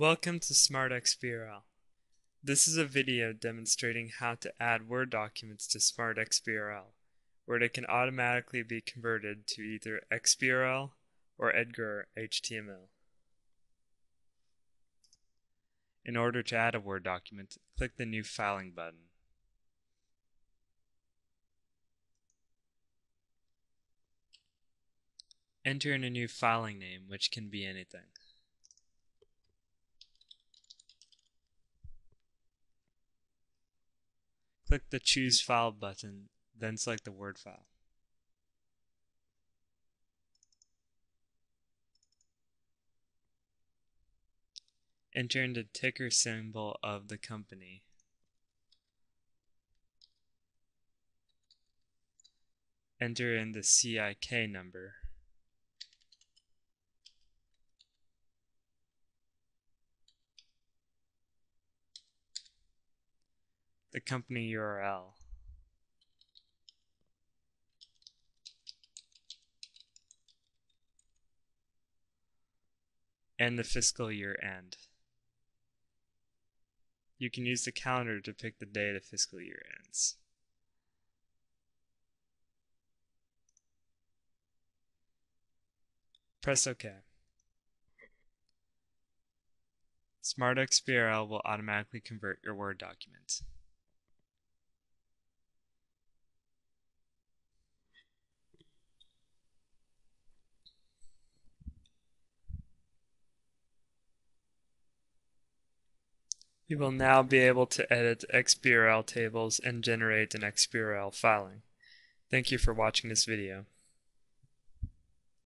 Welcome to SmartXBRL. This is a video demonstrating how to add Word documents to SmartXBRL, where they can automatically be converted to either XBRL or Edgar HTML. In order to add a Word document, click the New Filing button. Enter in a new filing name, which can be anything. Click the Choose File button, then select the Word file. Enter in the ticker symbol of the company. Enter in the CIK number. The company URL. And the fiscal year end. You can use the calendar to pick the day the fiscal year ends. Press OK. SmartXBRL will automatically convert your Word document. You will now be able to edit XBRL tables and generate an XBRL filing. Thank you for watching this video.